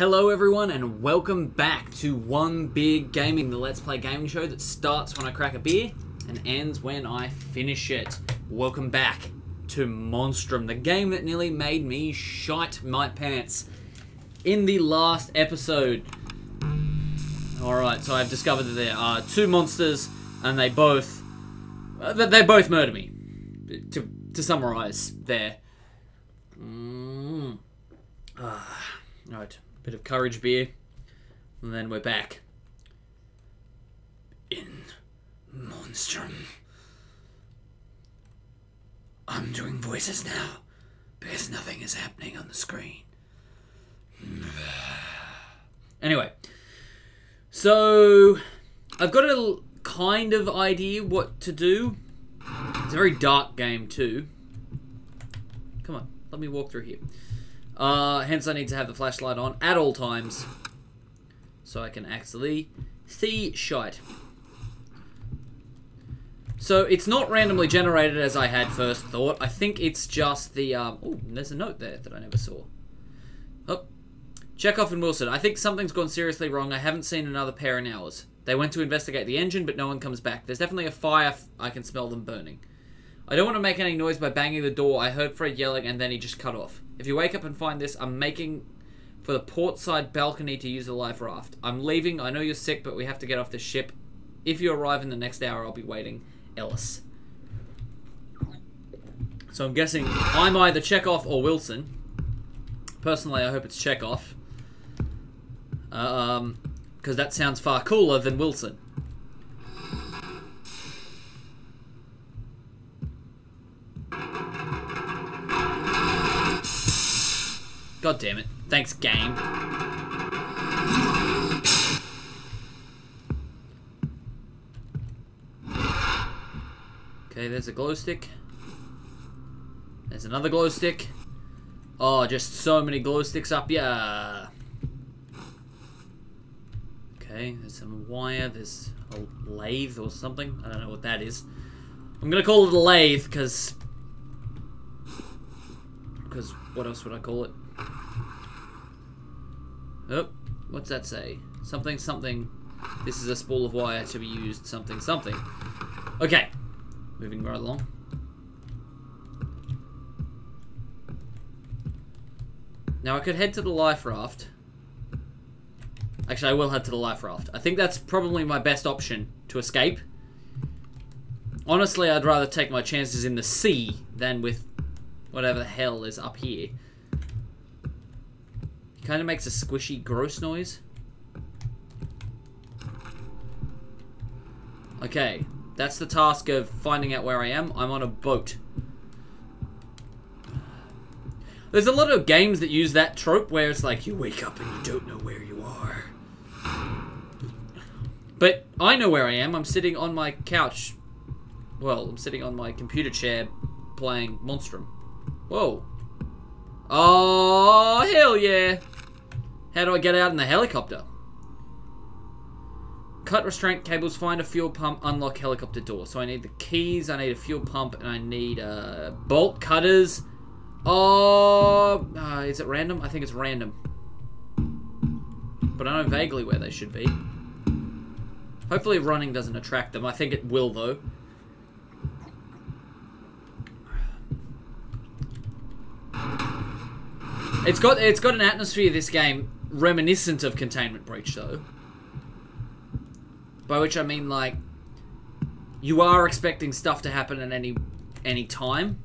Hello everyone and welcome back to One Beer Gaming, the Let's Play gaming show that starts when I crack a beer and ends when I finish it. Welcome back to Monstrum, the game that nearly made me shite my pants in the last episode. Alright, so I've discovered that there are two monsters and they both... uh, They both murder me. To, to summarize there. Mm. Ah, right, bit of courage beer, and then we're back in Monstrum. I'm doing voices now because nothing is happening on the screen. Anyway, so I've got a kind of idea what to do. It's a very dark game too. Come on, let me walk through here. Uh, hence, I need to have the flashlight on at all times, so I can actually see shite. So it's not randomly generated as I had first thought. I think it's just the. Um, oh, there's a note there that I never saw. Oh, Chekhov and Wilson. I think something's gone seriously wrong. I haven't seen another pair in hours. They went to investigate the engine, but no one comes back. There's definitely a fire. I can smell them burning. I don't want to make any noise by banging the door. I heard Fred yelling and then he just cut off. If you wake up and find this, I'm making for the port side balcony to use a life raft. I'm leaving. I know you're sick, but we have to get off the ship. If you arrive in the next hour, I'll be waiting. Ellis. So I'm guessing I'm either Chekhov or Wilson. Personally, I hope it's Chekhov. Um, because that sounds far cooler than Wilson. God damn it. Thanks, game. Okay, there's a glow stick. There's another glow stick. Oh, just so many glow sticks up, yeah. Okay, there's some wire, there's a lathe or something. I don't know what that is. I'm gonna call it a lathe, because... Because what else would I call it? Oh, what's that say? Something, something. This is a spool of wire to be used, something, something. Okay, moving right along. Now I could head to the life raft. Actually, I will head to the life raft. I think that's probably my best option to escape. Honestly, I'd rather take my chances in the sea than with whatever the hell is up here. Kind of makes a squishy, gross noise. Okay, that's the task of finding out where I am. I'm on a boat. There's a lot of games that use that trope where it's like you wake up and you don't know where you are. But I know where I am. I'm sitting on my couch. Well, I'm sitting on my computer chair playing Monstrum. Whoa. Oh, hell yeah. How do I get out in the helicopter? Cut restraint cables, find a fuel pump, unlock helicopter door. So I need the keys, I need a fuel pump, and I need uh, bolt cutters. Oh, uh, is it random? I think it's random. But I know vaguely where they should be. Hopefully running doesn't attract them. I think it will, though. It's got it's got an atmosphere this game reminiscent of Containment Breach though. By which I mean like you are expecting stuff to happen at any any time.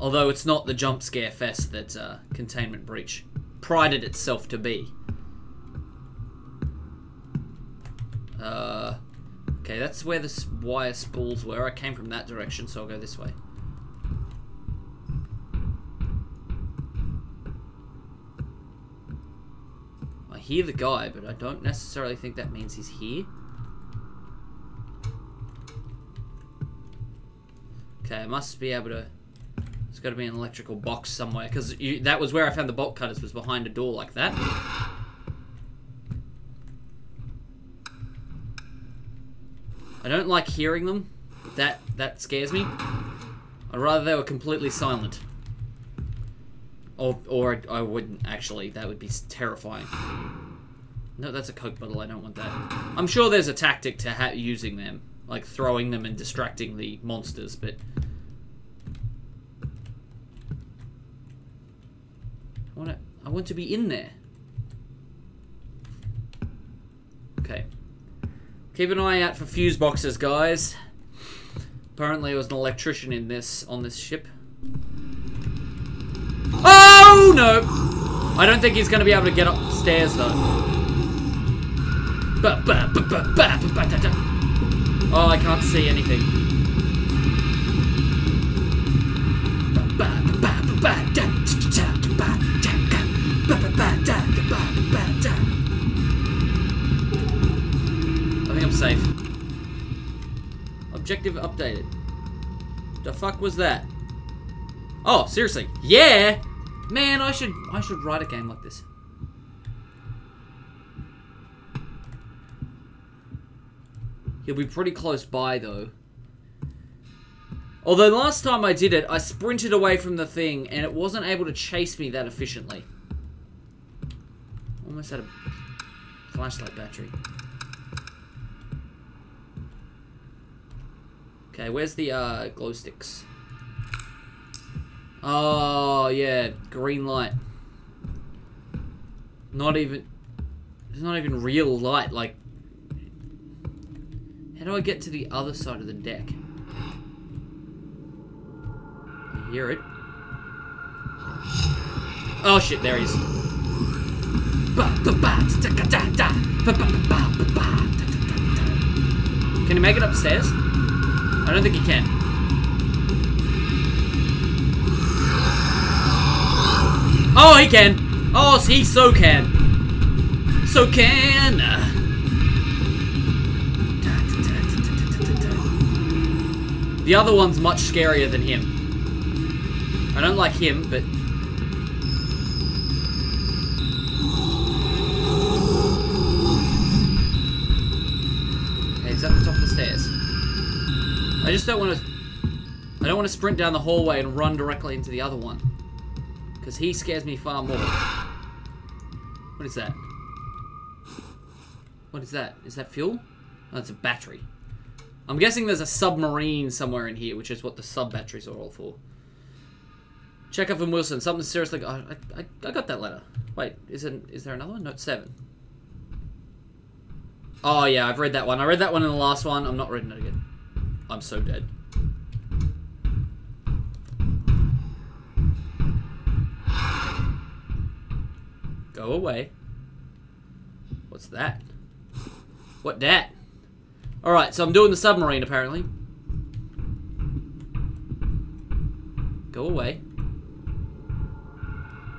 Although it's not the jump scare fest that uh, Containment Breach prided itself to be. Uh, okay, that's where the wire spools were. I came from that direction, so I'll go this way. Hear the guy, but I don't necessarily think that means he's here. Okay, I must be able to... It's got to be an electrical box somewhere, because that was where I found the bolt cutters, was behind a door like that. I don't like hearing them. That that scares me. I'd rather they were completely silent. Or, or I, I wouldn't, actually. That would be terrifying. No, that's a Coke bottle. I don't want that. I'm sure there's a tactic to using them. Like throwing them and distracting the monsters, but... I want to, I want to be in there. Okay. Keep an eye out for fuse boxes, guys. Apparently, there was an electrician in this on this ship. Oh no! I don't think he's going to be able to get upstairs though. Oh, I can't see anything. I think I'm safe. Objective updated. The fuck was that? Oh, seriously? Yeah, man. I should I should write a game like this. He'll be pretty close by though. Although last time I did it, I sprinted away from the thing and it wasn't able to chase me that efficiently. Almost had a flashlight battery. Okay, where's the uh, glow sticks? Oh, yeah, green light. Not even... It's not even real light, like... How do I get to the other side of the deck? I hear it. Oh shit, there he is. Can he make it upstairs? I don't think he can. Oh, he can. Oh, he so can. So can. The other one's much scarier than him. I don't like him, but... Okay, he's at the top of the stairs. I just don't want to... I don't want to sprint down the hallway and run directly into the other one. Because he scares me far more. What is that? What is that? Is that fuel? Oh, it's a battery. I'm guessing there's a submarine somewhere in here, which is what the sub batteries are all for. Chekhov and Wilson, something seriously. Oh, I, I, I got that letter. Wait, is it? Is there another one? Note seven. Oh yeah, I've read that one. I read that one in the last one. I'm not reading it again. I'm so dead. Go away. What's that? What that? Alright, so I'm doing the submarine apparently. Go away.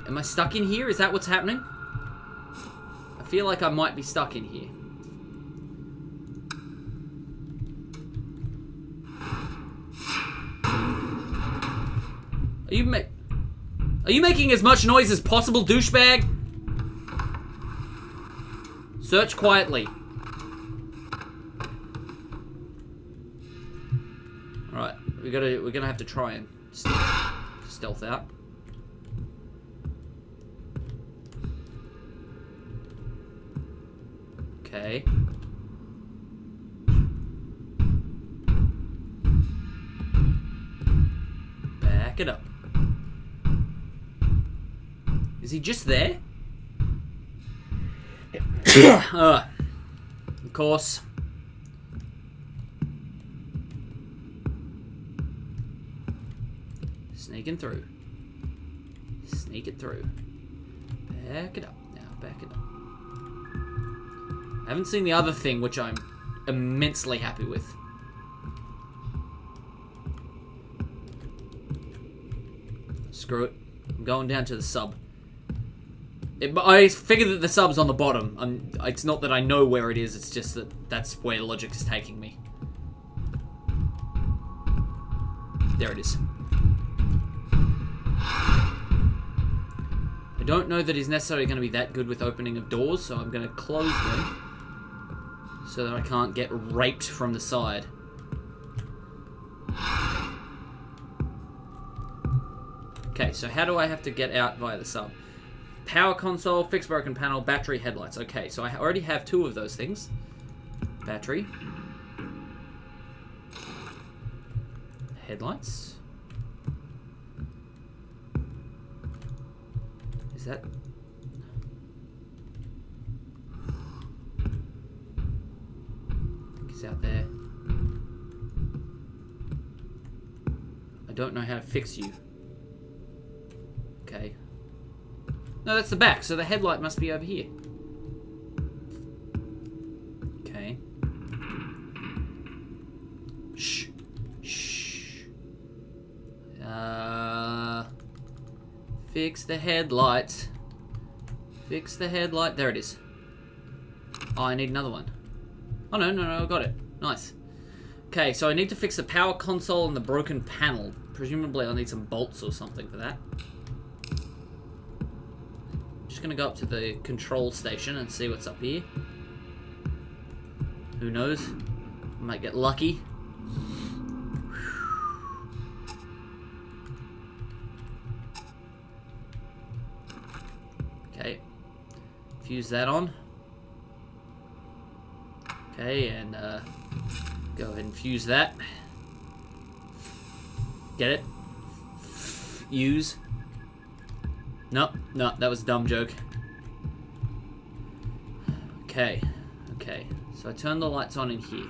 Am I stuck in here? Is that what's happening? I feel like I might be stuck in here. Are you ma- Are you making as much noise as possible, douchebag? Search quietly. Alright, we gotta we're gonna have to try and stealth, stealth out. Okay. Back it up. Is he just there? uh, of course. Sneaking through. Sneak it through. Back it up. Now, back it up. I haven't seen the other thing, which I'm immensely happy with. Screw it. I'm going down to the sub. It, I figured that the sub's on the bottom. I'm, it's not that I know where it is, it's just that that's where logic is taking me. There it is. I don't know that he's necessarily going to be that good with opening of doors, so I'm going to close them so that I can't get raped from the side. Okay, so how do I have to get out via the sub? Power console, fix broken panel, battery, headlights. Okay, so I already have two of those things. Battery. Headlights. That... He's out there. I don't know how to fix you. Okay. No, that's the back, so the headlight must be over here. The headlight. Fix the headlight. There it is. Oh, I need another one. Oh, no, no, no, I got it. Nice. Okay, so I need to fix the power console and the broken panel. Presumably I'll need some bolts or something for that. Just gonna go up to the control station and see what's up here. Who knows? Might get lucky. Fuse that on. Okay, and uh, go ahead and fuse that. Get it? Use. No, no, that was a dumb joke. Okay, okay. So I turn the lights on in here.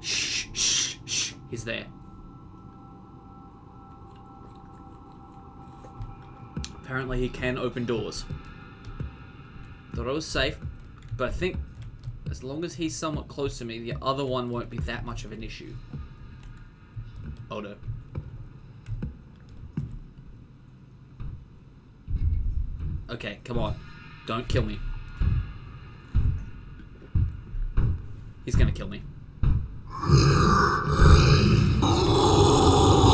Shh, shh, shh. He's there. Apparently he can open doors. Thought I was safe, but I think as long as he's somewhat close to me, the other one won't be that much of an issue. Oh no. Okay, come on. Don't kill me. He's gonna kill me.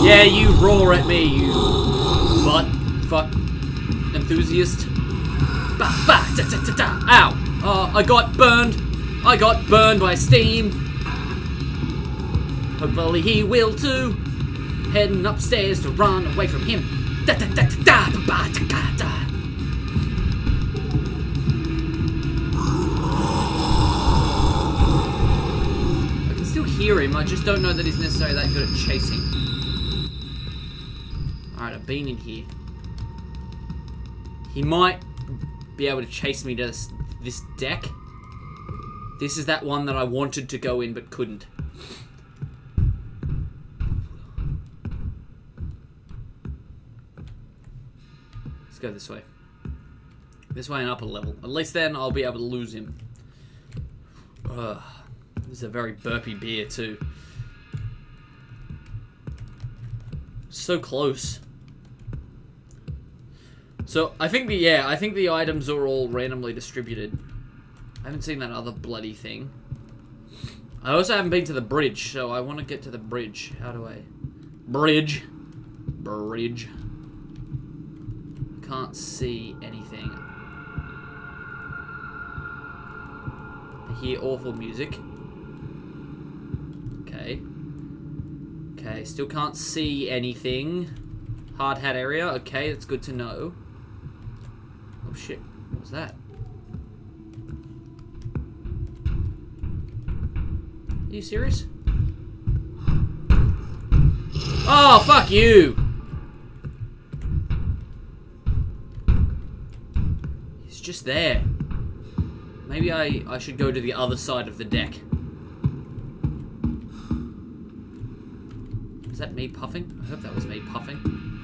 Yeah, you roar at me, you butt fuck enthusiast. Bah, bah, da, da, da, da. Ow! Uh, I got burned. I got burned by steam. Hopefully he will too. Heading upstairs to run away from him. Da da da da da da da da. I can still hear him. I just don't know that he's necessarily that good at chasing. All right, I've been in here. He might be able to chase me to this, this deck. This is that one that I wanted to go in but couldn't. Let's go this way. This way and up a level. At least then I'll be able to lose him. Ugh. This is a very burpy beer too. So close. So I think the yeah, I think the items are all randomly distributed. I haven't seen that other bloody thing. I also haven't been to the bridge, so I want to get to the bridge. How do I? Bridge. Bridge. Can't see anything. I hear awful music. Okay. Okay, still can't see anything. Hard hat area. Okay, that's good to know. Was that? Are you serious? Oh, fuck you! He's just there. Maybe I, I should go to the other side of the deck. Is that me puffing? I hope that was me puffing.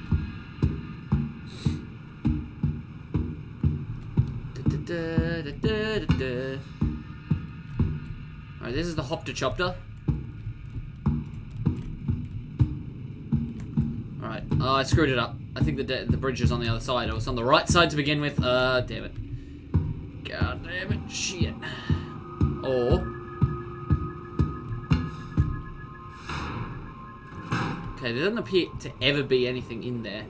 Alright, this is the Hopter Chopter. Alright, oh, I screwed it up. I think the the bridge is on the other side. It was on the right side to begin with. Uh, damn it. God damn it. Shit. Or... Okay, there doesn't appear to ever be anything in there.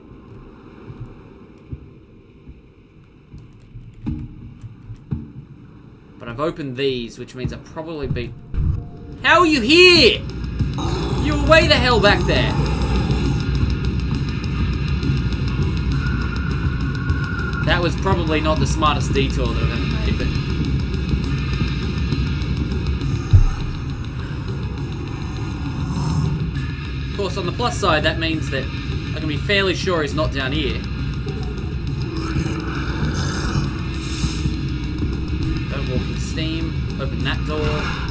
I've opened these, which means I've probably been... How are you here? You were way the hell back there. That was probably not the smartest detour that I've ever made, but... Of course, on the plus side, that means that I can be fairly sure he's not down here. That door.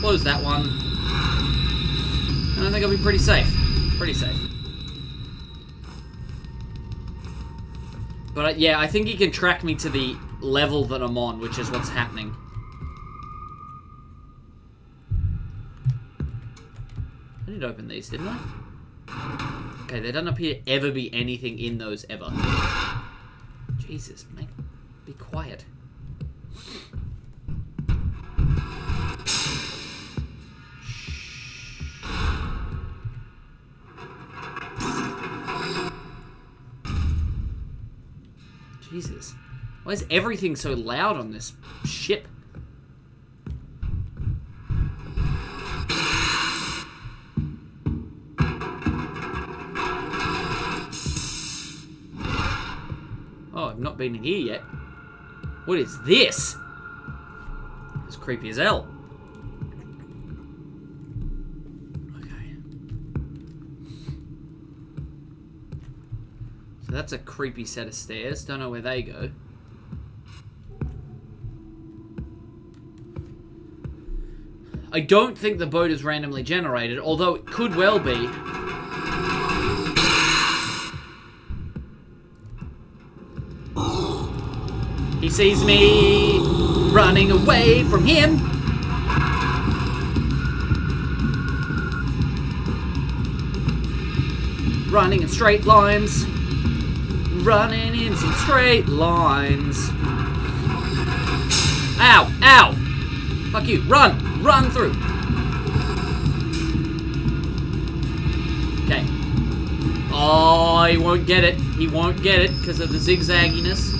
Close that one. And I think I'll be pretty safe. Pretty safe. But uh, yeah, I think he can track me to the level that I'm on, which is what's happening. I did open these, didn't I? Okay, there doesn't appear to ever be anything in those ever. Jesus, make be quiet. Jesus. Why is everything so loud on this ship? Oh, I've not been in here yet. What is this? It's creepy as hell. Okay. So that's a creepy set of stairs. Don't know where they go. I don't think the boat is randomly generated, although it could well be. He sees me running away from him. Running in straight lines. Running in some straight lines. Ow! Ow! Fuck you. Run! Run through! Okay. Oh, he won't get it. He won't get it because of the zigzagginess.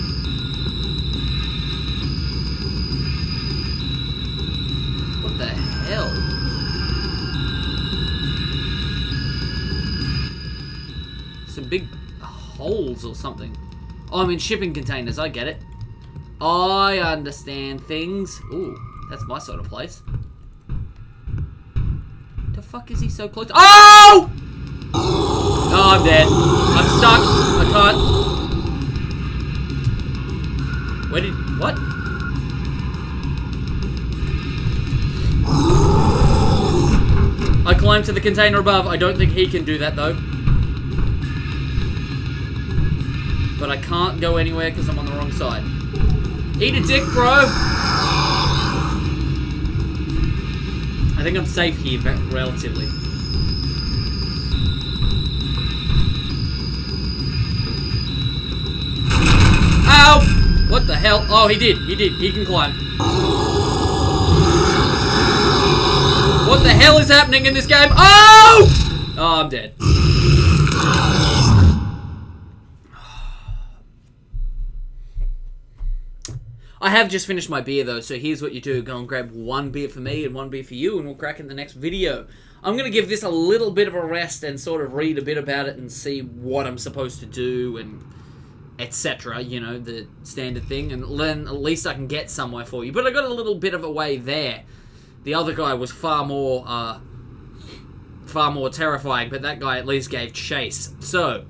What the hell? Holes or something. Oh, I'm in shipping containers. I get it. I understand things. Ooh, that's my sort of place. The fuck is he so close? Oh! Oh, I'm dead. I'm stuck. I can't. Where did... What? I climbed to the container above. I don't think he can do that, though. But I can't go anywhere because I'm on the wrong side. Eat a dick, bro! I think I'm safe here, relatively. Ow! What the hell? Oh, he did. He did. He can climb. What the hell is happening in this game? Oh! Oh, I'm dead. I have just finished my beer though, so here's what you do. Go and grab one beer for me and one beer for you, and we'll crack in the next video. I'm going to give this a little bit of a rest and sort of read a bit about it and see what I'm supposed to do and etc. You know, the standard thing, and then at least I can get somewhere for you. But I got a little bit of a way there. The other guy was far more, uh, far more terrifying, but that guy at least gave chase. So,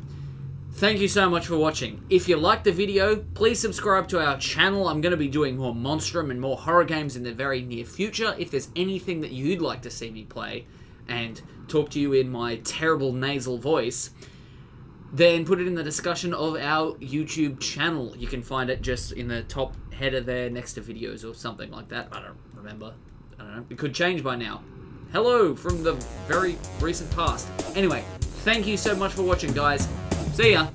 thank you so much for watching. If you liked the video, please subscribe to our channel. I'm going to be doing more Monstrum and more horror games in the very near future. If there's anything that you'd like to see me play and talk to you in my terrible nasal voice, then put it in the discussion of our YouTube channel. You can find it just in the top header there next to videos or something like that. I don't remember. I don't know. It could change by now. Hello from the very recent past. Anyway, thank you so much for watching, guys. See ya.